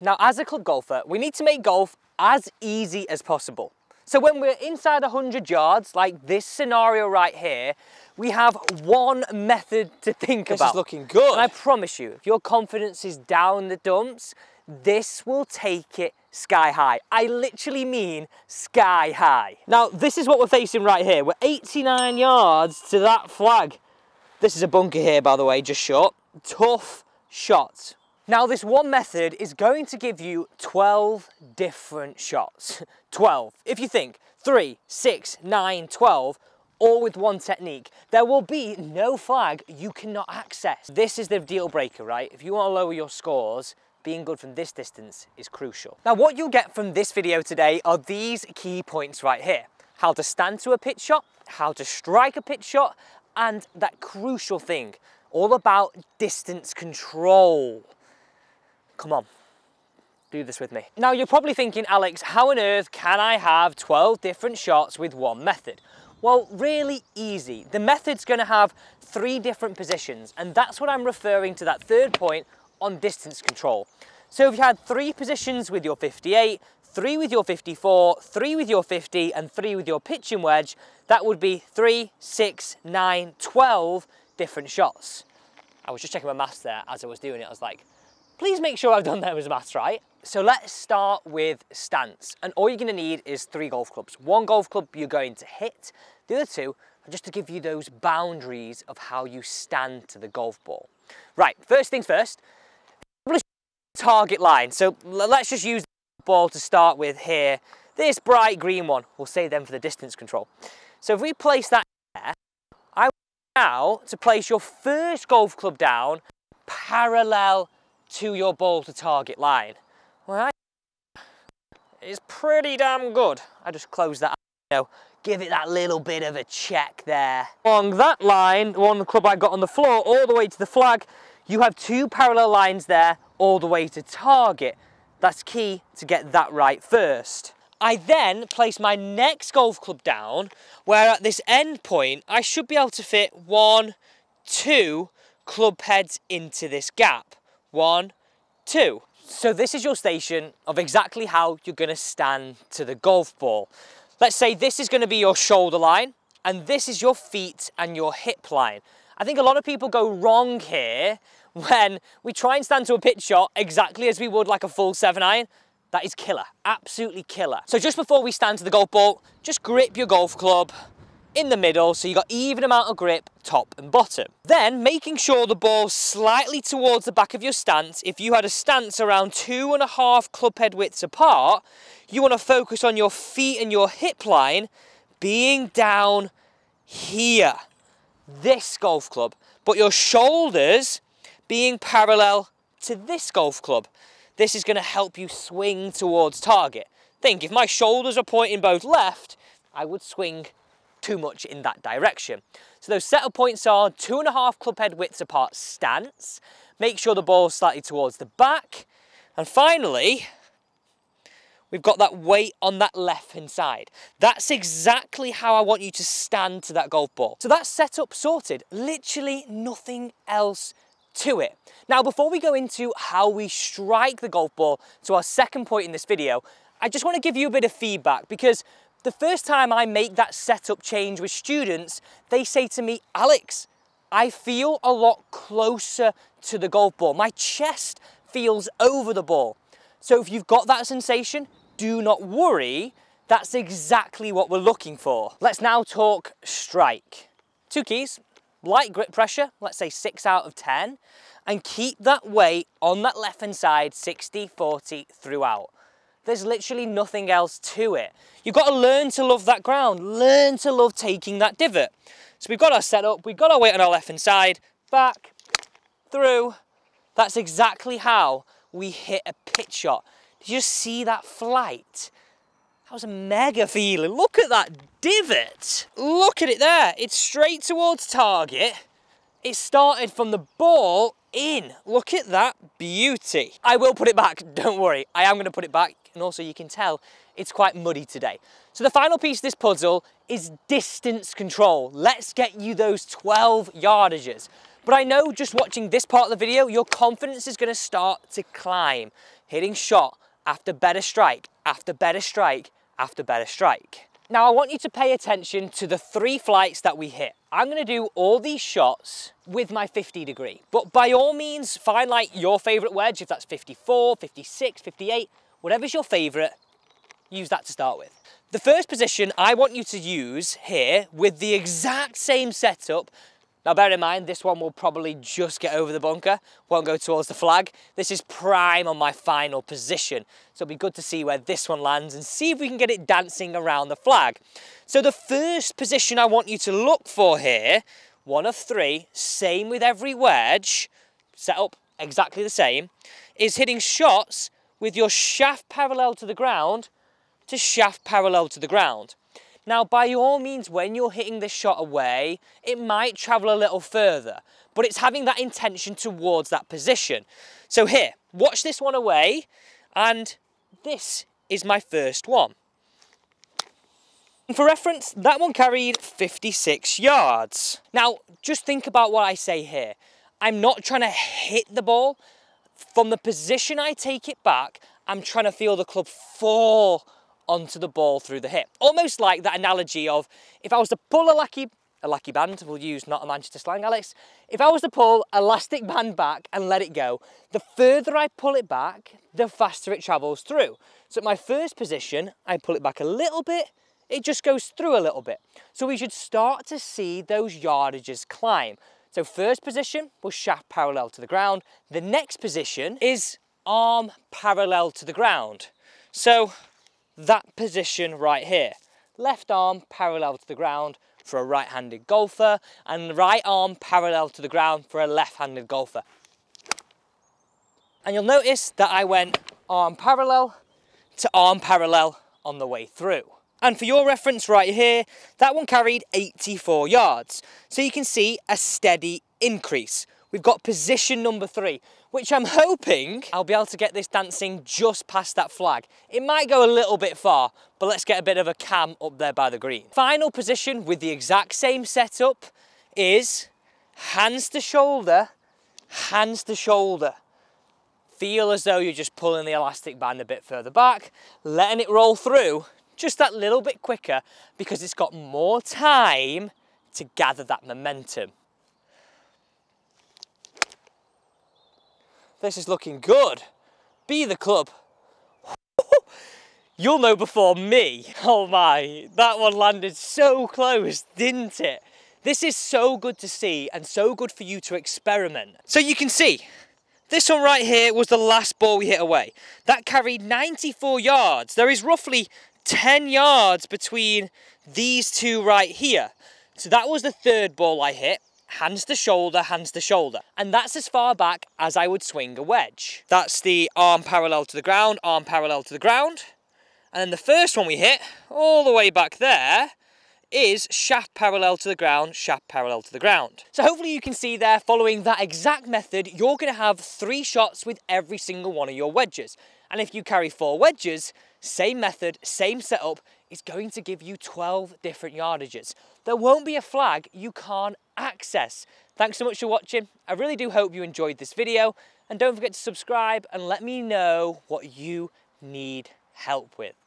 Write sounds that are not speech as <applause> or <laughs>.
Now, as a club golfer, we need to make golf as easy as possible. So when we're inside 100 yards, like this scenario right here, we have one method to think this about. This is looking good. And I promise you, if your confidence is down the dumps, this will take it sky high. I literally mean sky high. Now, this is what we're facing right here. We're 89 yards to that flag. This is a bunker here, by the way, just short. Tough shots. Now, this one method is going to give you 12 different shots. <laughs> 12. If you think 3, 6, 9, 12, all with one technique, there will be no flag you cannot access. This is the deal breaker, right? If you want to lower your scores, being good from this distance is crucial. Now what you'll get from this video today are these key points right here. How to stand to a pitch shot, how to strike a pitch shot, and that crucial thing, all about distance control. Come on, do this with me. Now you're probably thinking, Alex, how on earth can I have 12 different shots with one method? Well, really easy. The method's gonna have three different positions, and that's what I'm referring to that third point on distance control. So if you had three positions with your 58, three with your 54, three with your 50, and three with your pitching wedge, that would be three, six, nine, 12 different shots. I was just checking my maths there as I was doing it. I was like, please make sure I've done those maths right. So let's start with stance. And all you're gonna need is three golf clubs. One golf club you're going to hit, the other two are just to give you those boundaries of how you stand to the golf ball. Right, first things first, target line. So let's just use the ball to start with here. This bright green one, we'll save them for the distance control. So if we place that there, I want now to place your first golf club down parallel to your ball to target line. Well, it's pretty damn good. I just close that, you know, give it that little bit of a check there. Along that line, the one club I got on the floor, all the way to the flag, you have two parallel lines there all the way to target. That's key to get that right first. I then place my next golf club down where at this end point I should be able to fit one, two club heads into this gap. One, two. So this is your station of exactly how you're going to stand to the golf ball. Let's say this is going to be your shoulder line and this is your feet and your hip line. I think a lot of people go wrong here when we try and stand to a pitch shot exactly as we would like a full seven iron, that is killer, absolutely killer. So just before we stand to the golf ball, just grip your golf club in the middle so you got even amount of grip top and bottom. Then making sure the ball's slightly towards the back of your stance. If you had a stance around two and a half club head widths apart, you want to focus on your feet and your hip line being down here. This golf club, but your shoulders being parallel to this golf club. This is going to help you swing towards target. Think, if my shoulders are pointing both left, I would swing too much in that direction. So those setup points are two and a half club head widths apart stance, make sure the ball's slightly towards the back, and finally, we've got that weight on that left hand side. That's exactly how I want you to stand to that golf ball. So that's setup sorted, literally nothing else to it. Now, before we go into how we strike the golf ball to our second point in this video, I just want to give you a bit of feedback because the first time I make that setup change with students, they say to me, Alex, I feel a lot closer to the golf ball. My chest feels over the ball. So if you've got that sensation, do not worry. That's exactly what we're looking for. Let's now talk strike. Two keys, light grip pressure, let's say six out of 10, and keep that weight on that left hand side 60, 40 throughout. There's literally nothing else to it. You've got to learn to love that ground, learn to love taking that divot. So we've got our setup, we've got our weight on our left hand side, back, through. That's exactly how we hit a pitch shot. Did you see that flight? That was a mega feeling. Look at that divot. Look at it there. It's straight towards target. It started from the ball in. Look at that beauty. I will put it back, <laughs> don't worry. I am gonna put it back and also you can tell it's quite muddy today. So the final piece of this puzzle is distance control. Let's get you those 12 yardages. But I know just watching this part of the video, your confidence is gonna start to climb. hitting shot after better strike, after better strike, after better strike. Now I want you to pay attention to the three flights that we hit. I'm gonna do all these shots with my 50 degree, but by all means find like your favorite wedge, if that's 54, 56, 58, whatever's your favorite, use that to start with. The first position I want you to use here with the exact same setup now bear in mind, this one will probably just get over the bunker, won't go towards the flag. This is prime on my final position. So it'll be good to see where this one lands and see if we can get it dancing around the flag. So the first position I want you to look for here, one of three, same with every wedge, set up exactly the same, is hitting shots with your shaft parallel to the ground to shaft parallel to the ground. Now, by all means, when you're hitting this shot away, it might travel a little further, but it's having that intention towards that position. So here, watch this one away, and this is my first one. For reference, that one carried 56 yards. Now, just think about what I say here. I'm not trying to hit the ball. From the position I take it back, I'm trying to feel the club fall onto the ball through the hip. Almost like that analogy of if I was to pull a lucky a lucky band, we'll use not a Manchester slang, Alex. If I was to pull elastic band back and let it go, the further I pull it back, the faster it travels through. So at my first position, I pull it back a little bit, it just goes through a little bit. So we should start to see those yardages climb. So first position was shaft parallel to the ground. The next position is arm parallel to the ground. So that position right here. Left arm parallel to the ground for a right-handed golfer and right arm parallel to the ground for a left-handed golfer. And you'll notice that I went arm parallel to arm parallel on the way through. And for your reference right here, that one carried 84 yards. So you can see a steady increase. We've got position number three, which I'm hoping I'll be able to get this dancing just past that flag. It might go a little bit far, but let's get a bit of a cam up there by the green. Final position with the exact same setup is hands to shoulder, hands to shoulder. Feel as though you're just pulling the elastic band a bit further back, letting it roll through just that little bit quicker because it's got more time to gather that momentum. This is looking good. Be the club. <laughs> You'll know before me. Oh my, that one landed so close, didn't it? This is so good to see and so good for you to experiment. So you can see, this one right here was the last ball we hit away. That carried 94 yards. There is roughly 10 yards between these two right here. So that was the third ball I hit hands to shoulder, hands to shoulder. And that's as far back as I would swing a wedge. That's the arm parallel to the ground, arm parallel to the ground. And then the first one we hit, all the way back there, is shaft parallel to the ground, shaft parallel to the ground. So hopefully you can see there, following that exact method, you're gonna have three shots with every single one of your wedges. And if you carry four wedges, same method, same setup, is going to give you 12 different yardages. There won't be a flag you can't access. Thanks so much for watching. I really do hope you enjoyed this video and don't forget to subscribe and let me know what you need help with.